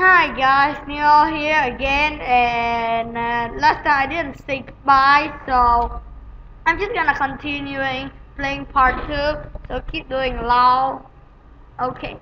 Hi guys, Neo here again and uh, last time I didn't say goodbye so I'm just gonna continuing playing part 2 so keep doing loud okay.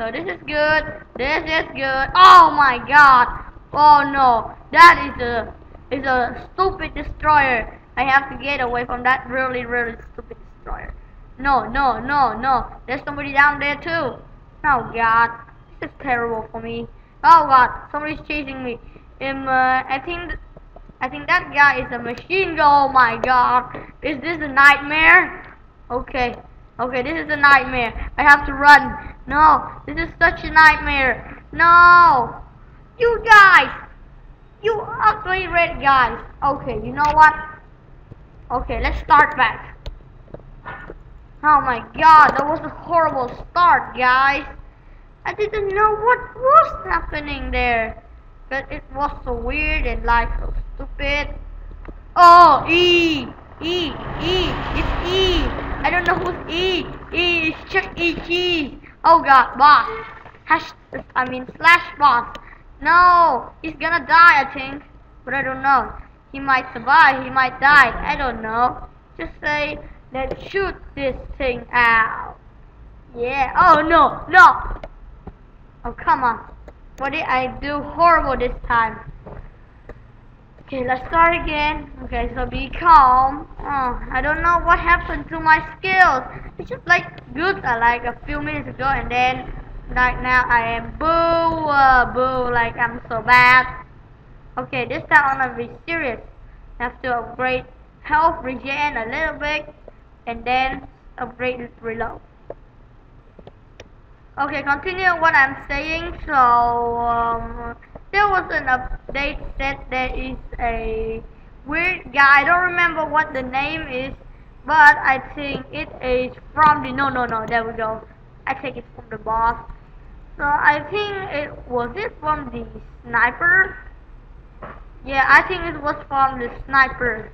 So this is good. This is good. Oh my god. Oh no. That is a is a stupid destroyer. I have to get away from that really really stupid destroyer. No no no no. There's somebody down there too. Oh god. This is terrible for me. Oh god, somebody's chasing me. Um, uh, I think, I think that guy is a machine gun. Oh my god, is this a nightmare? Okay, okay, this is a nightmare. I have to run. No, this is such a nightmare. No, you guys, you ugly red guys. Okay, you know what? Okay, let's start back. Oh my god, that was a horrible start, guys. I didn't know what was happening there. But it was so weird and like so stupid. Oh, E! E! E! It's E! I don't know who's E! E is Chuck E. Cheese! Oh god, boss! Hash, I mean slash boss! No! He's gonna die, I think. But I don't know. He might survive, he might die. I don't know. Just say, let's shoot this thing out. Yeah. Oh no! No! Oh, come on. What did I do horrible this time? Okay, let's start again. Okay, so be calm. Oh, I don't know what happened to my skills. It's just like good uh, like a few minutes ago and then right now I am boo uh, boo like I'm so bad. Okay, this time I'm gonna be serious. Have to upgrade health regen a little bit and then upgrade reload. Okay, continue what I'm saying. So, um, there was an update that there is a weird guy. I don't remember what the name is, but I think it is from the. No, no, no. There we go. I think it's from the boss. So I think it was it from the sniper. Yeah, I think it was from the sniper.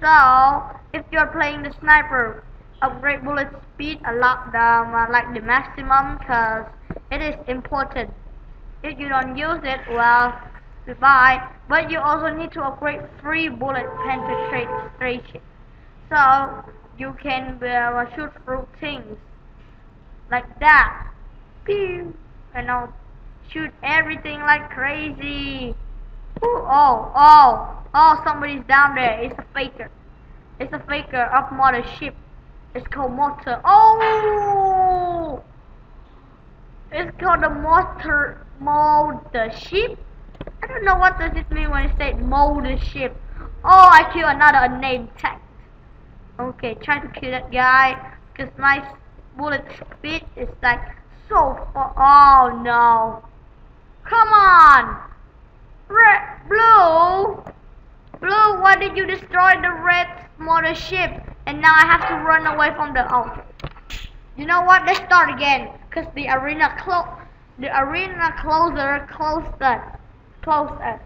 So if you're playing the sniper, upgrade bullet speed a lot the uh, like the maximum because it is important. If you don't use it well goodbye. But you also need to upgrade free bullet penetration so you can uh, shoot through things like that. Pew! and I'll shoot everything like crazy. Ooh, oh oh oh somebody's down there. It's a faker. It's a faker of Mothership it's called motor. Oh! It's called the motor motor ship. I don't know what does it mean when it says motor ship. Oh, I killed another unnamed tech. Okay, try to kill that guy because my bullet speed is like so far. Oh no! Come on, red, blue, blue. Why did you destroy the red motor ship? And now I have to run away from the oh. You know what? Let's start again. Cause the arena close the arena closer closed us. Closed us.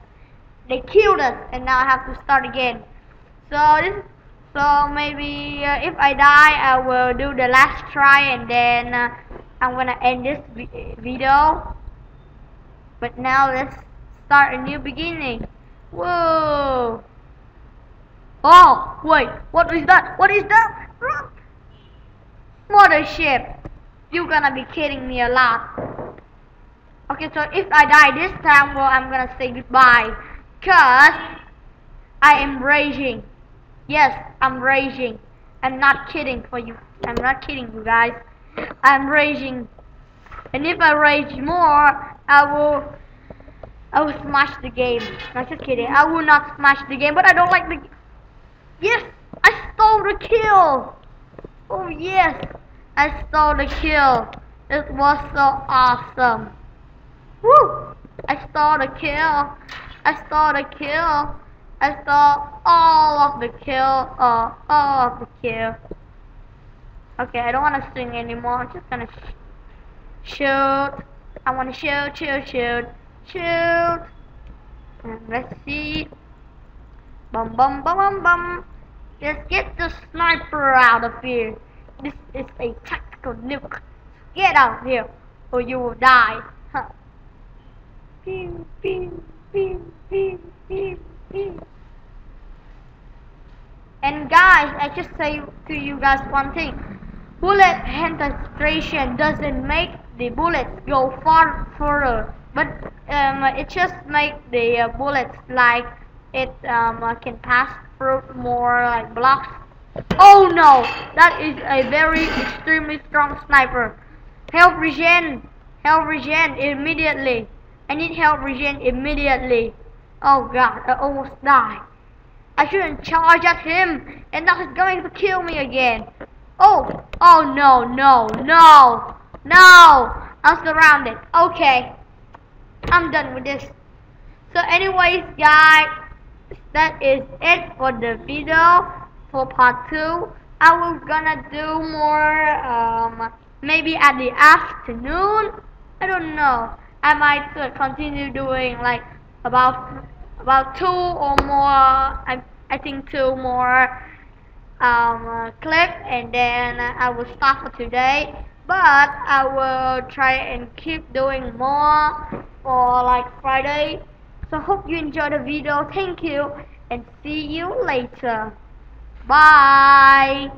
They killed us and now I have to start again. So this so maybe uh, if I die I will do the last try and then uh, I'm gonna end this video. But now let's start a new beginning. Whoa! Oh, wait, what is that? What is that? Mothership. You're gonna be kidding me a lot. Okay, so if I die this time, well, I'm gonna say goodbye. Cause I am raging. Yes, I'm raging. I'm not kidding for you. I'm not kidding you guys. I'm raging. And if I rage more, I will I will smash the game. Not just kidding. I will not smash the game, but I don't like the Yes! I stole the kill! Oh yes! I stole the kill. It was so awesome. Woo! I stole the kill. I stole the kill. I stole all of the kill. Uh, all of the kill. Okay, I don't want to sing anymore. I'm just gonna sh shoot. I want to shoot, shoot, shoot, shoot. And let's see. Bum bum bum bum bum. Just get the sniper out of here. This is a tactical nuke. Get out of here or you will die. Huh. pew, pew, pew. And guys, I just say to you guys one thing. Bullet penetration doesn't make the bullets go far further, but um, it just make the uh, bullets like it um, can pass through more like blocks. Oh no, that is a very extremely strong sniper. Help regen, help regen immediately. I need help regen immediately. Oh god, I almost died. I shouldn't charge at him, and that is going to kill me again. Oh, oh no, no, no, no. I'm surrounded. Okay, I'm done with this. So anyways, guys, that is it for the video for part 2. I was gonna do more, um, maybe at the afternoon. I don't know. I might uh, continue doing like about about two or more. I I think two more um, uh, clips, and then I will stop for today. But I will try and keep doing more for like Friday. So hope you enjoy the video. Thank you, and see you later. Bye.